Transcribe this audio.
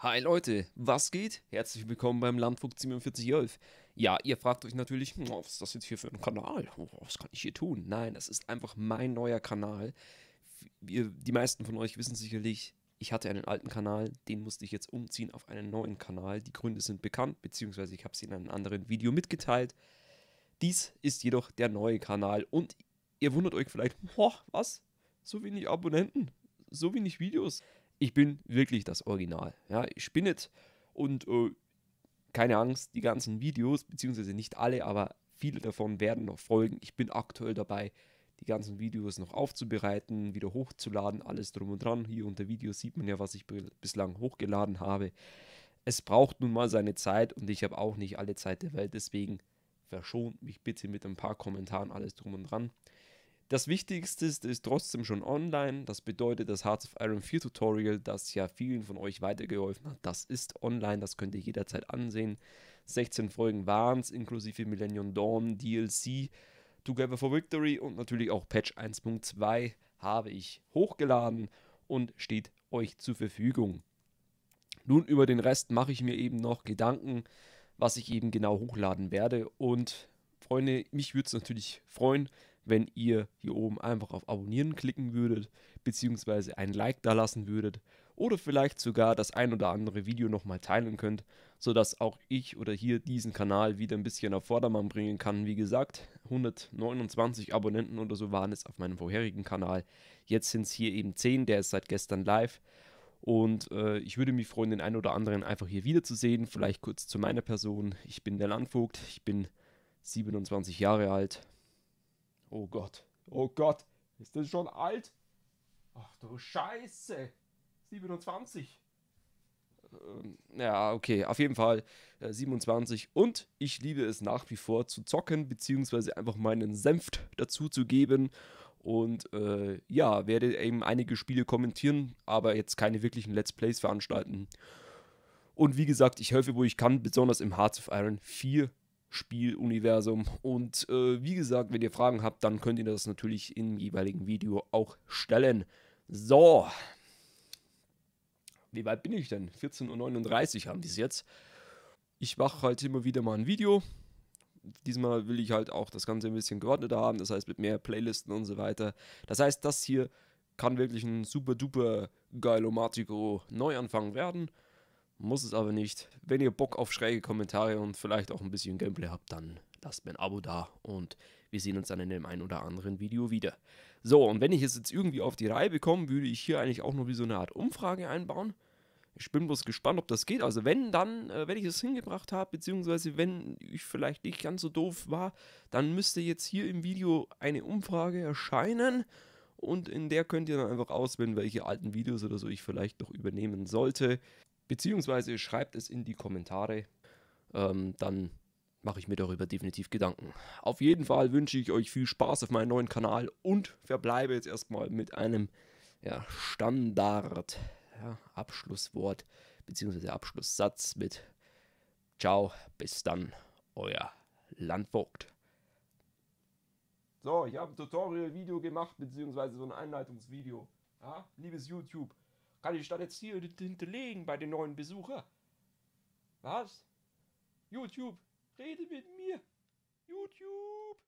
Hi Leute, was geht? Herzlich willkommen beim Landvogt 4711. Ja, ihr fragt euch natürlich, hm, was ist das jetzt hier für ein Kanal? Was kann ich hier tun? Nein, das ist einfach mein neuer Kanal. Die meisten von euch wissen sicherlich, ich hatte einen alten Kanal, den musste ich jetzt umziehen auf einen neuen Kanal. Die Gründe sind bekannt, beziehungsweise ich habe sie in einem anderen Video mitgeteilt. Dies ist jedoch der neue Kanal und ihr wundert euch vielleicht, was? So wenig Abonnenten, so wenig Videos. Ich bin wirklich das Original. Ja, ich bin nicht und äh, keine Angst, die ganzen Videos, beziehungsweise nicht alle, aber viele davon werden noch folgen. Ich bin aktuell dabei, die ganzen Videos noch aufzubereiten, wieder hochzuladen, alles drum und dran. Hier unter Video sieht man ja, was ich bislang hochgeladen habe. Es braucht nun mal seine Zeit und ich habe auch nicht alle Zeit der Welt, deswegen verschont mich bitte mit ein paar Kommentaren alles drum und dran. Das Wichtigste ist, trotzdem schon online. Das bedeutet, das Hearts of Iron 4 Tutorial, das ja vielen von euch weitergeholfen hat, das ist online. Das könnt ihr jederzeit ansehen. 16 Folgen waren es, inklusive Millennium Dawn, DLC, Together for Victory und natürlich auch Patch 1.2 habe ich hochgeladen und steht euch zur Verfügung. Nun über den Rest mache ich mir eben noch Gedanken, was ich eben genau hochladen werde. Und Freunde, mich würde es natürlich freuen, wenn ihr hier oben einfach auf Abonnieren klicken würdet, beziehungsweise ein Like da lassen würdet oder vielleicht sogar das ein oder andere Video nochmal teilen könnt, sodass auch ich oder hier diesen Kanal wieder ein bisschen auf Vordermann bringen kann. Wie gesagt, 129 Abonnenten oder so waren es auf meinem vorherigen Kanal. Jetzt sind es hier eben 10, der ist seit gestern live. Und äh, ich würde mich freuen, den einen oder anderen einfach hier wiederzusehen. Vielleicht kurz zu meiner Person. Ich bin der Landvogt, ich bin 27 Jahre alt, Oh Gott. Oh Gott. Ist das schon alt? Ach du Scheiße. 27. Ähm, ja, okay, auf jeden Fall äh, 27. Und ich liebe es nach wie vor zu zocken, beziehungsweise einfach meinen Senf dazu zu geben. Und äh, ja, werde eben einige Spiele kommentieren, aber jetzt keine wirklichen Let's Plays veranstalten. Und wie gesagt, ich helfe, wo ich kann, besonders im Hearts of Iron 4 Spieluniversum. Und äh, wie gesagt, wenn ihr Fragen habt, dann könnt ihr das natürlich im jeweiligen Video auch stellen. So. Wie weit bin ich denn? 14.39 Uhr haben die es jetzt. Ich mache halt immer wieder mal ein Video. Diesmal will ich halt auch das Ganze ein bisschen geordneter haben, das heißt mit mehr Playlisten und so weiter. Das heißt, das hier kann wirklich ein super duper geilomatico Neuanfang werden. Muss es aber nicht. Wenn ihr Bock auf schräge Kommentare und vielleicht auch ein bisschen Gameplay habt, dann lasst mir ein Abo da und wir sehen uns dann in dem einen oder anderen Video wieder. So, und wenn ich es jetzt irgendwie auf die Reihe bekomme, würde ich hier eigentlich auch noch wie so eine Art Umfrage einbauen. Ich bin bloß gespannt, ob das geht. Also wenn dann, äh, wenn ich es hingebracht habe, beziehungsweise wenn ich vielleicht nicht ganz so doof war, dann müsste jetzt hier im Video eine Umfrage erscheinen. Und in der könnt ihr dann einfach auswählen, welche alten Videos oder so ich vielleicht noch übernehmen sollte. Beziehungsweise schreibt es in die Kommentare. Ähm, dann mache ich mir darüber definitiv Gedanken. Auf jeden Fall wünsche ich euch viel Spaß auf meinem neuen Kanal und verbleibe jetzt erstmal mit einem ja, Standard ja, Abschlusswort bzw. Abschlusssatz mit Ciao, bis dann, euer Landvogt. So, ich habe ein Tutorial-Video gemacht, beziehungsweise so ein Einleitungsvideo. Ja, liebes YouTube, kann ich das jetzt hier hinterlegen bei den neuen Besuchern? Was? YouTube, rede mit mir. YouTube.